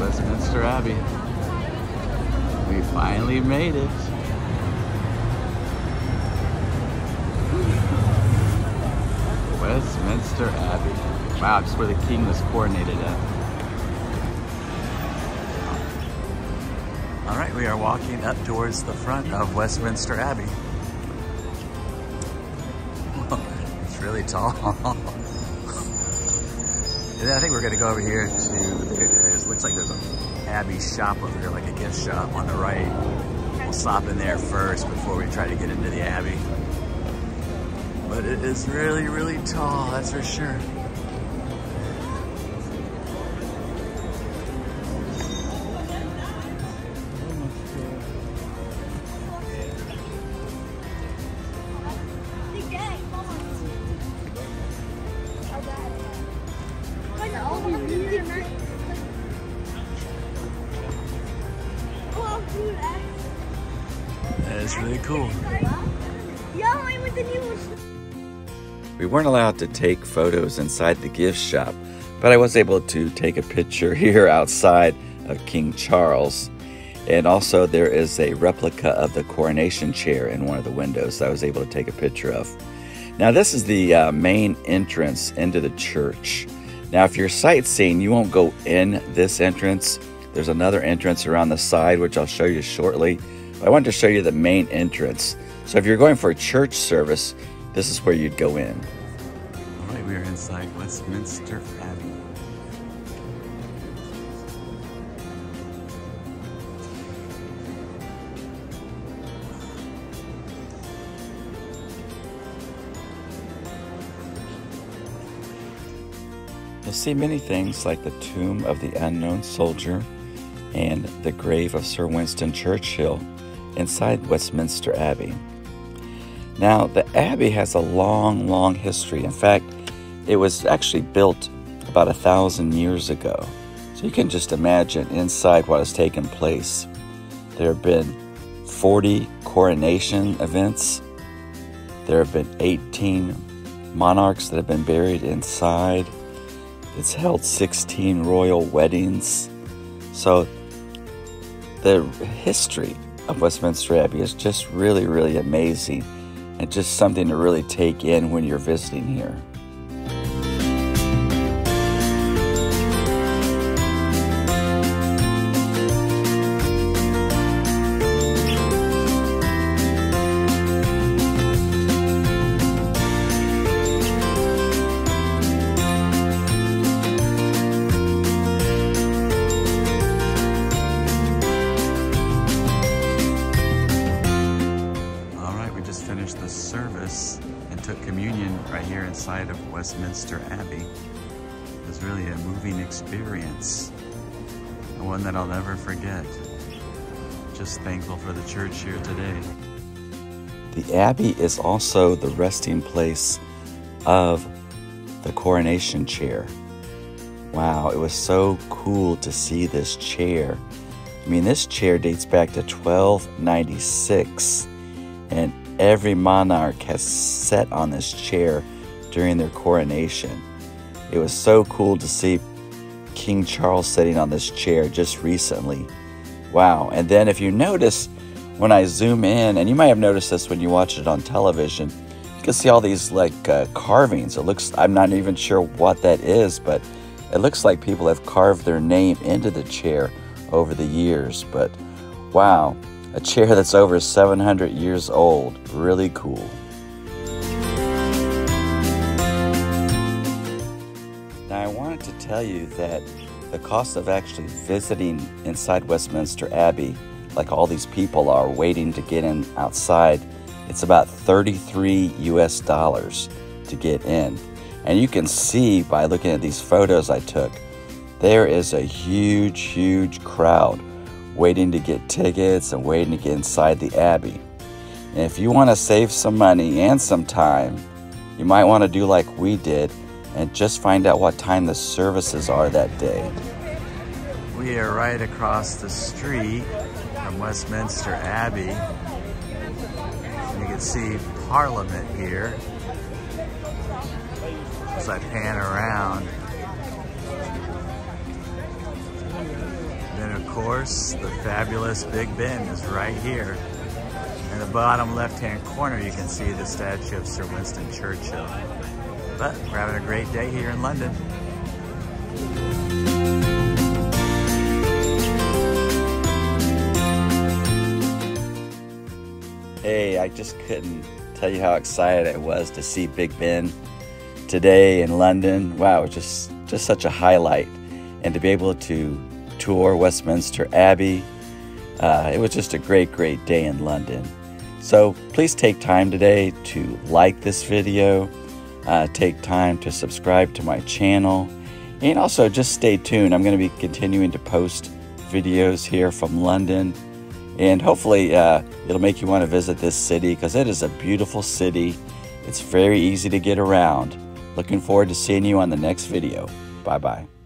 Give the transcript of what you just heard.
Westminster Abbey. We finally made it. Westminster Abbey. Wow, just where the king was coronated at. All right, we are walking up towards the front of Westminster Abbey. it's really tall. I think we're gonna go over here to, it looks like there's an Abbey shop over here, like a gift shop on the right. We'll stop in there first before we try to get into the Abbey. But it is really, really tall, that's for sure. Is really cool. We weren't allowed to take photos inside the gift shop, but I was able to take a picture here outside of King Charles. And also, there is a replica of the coronation chair in one of the windows that I was able to take a picture of. Now, this is the uh, main entrance into the church. Now, if you're sightseeing, you won't go in this entrance. There's another entrance around the side, which I'll show you shortly. But I wanted to show you the main entrance. So if you're going for a church service, this is where you'd go in. All right, we are inside Westminster Abbey. You'll see many things like the tomb of the unknown soldier and the grave of Sir Winston Churchill inside Westminster Abbey. Now, the Abbey has a long, long history. In fact, it was actually built about a thousand years ago. So you can just imagine inside what has taken place. There have been 40 coronation events. There have been 18 monarchs that have been buried inside. It's held 16 royal weddings. So the history of Westminster Abbey is just really, really amazing and just something to really take in when you're visiting here. Service and took communion right here inside of Westminster Abbey. It was really a moving experience, and one that I'll never forget. Just thankful for the church here today. The Abbey is also the resting place of the coronation chair. Wow, it was so cool to see this chair. I mean, this chair dates back to 1296, and every monarch has sat on this chair during their coronation. It was so cool to see King Charles sitting on this chair just recently. Wow. And then if you notice, when I zoom in, and you might have noticed this when you watch it on television, you can see all these like uh, carvings. It looks, I'm not even sure what that is, but it looks like people have carved their name into the chair over the years. But wow, a chair that's over 700 years old. Really cool. Now, I wanted to tell you that the cost of actually visiting inside Westminster Abbey, like all these people are waiting to get in outside, it's about 33 US dollars to get in. And you can see by looking at these photos I took, there is a huge, huge crowd waiting to get tickets and waiting to get inside the Abbey. And if you want to save some money and some time, you might want to do like we did and just find out what time the services are that day. We are right across the street from Westminster Abbey. You can see Parliament here as I pan around. Course, the fabulous Big Ben is right here. In the bottom left-hand corner, you can see the statue of Sir Winston Churchill. But we're having a great day here in London. Hey, I just couldn't tell you how excited I was to see Big Ben today in London. Wow, it just just such a highlight, and to be able to tour Westminster Abbey, uh, it was just a great, great day in London. So please take time today to like this video, uh, take time to subscribe to my channel, and also just stay tuned. I'm going to be continuing to post videos here from London and hopefully uh, it'll make you want to visit this city because it is a beautiful city. It's very easy to get around. Looking forward to seeing you on the next video. Bye bye.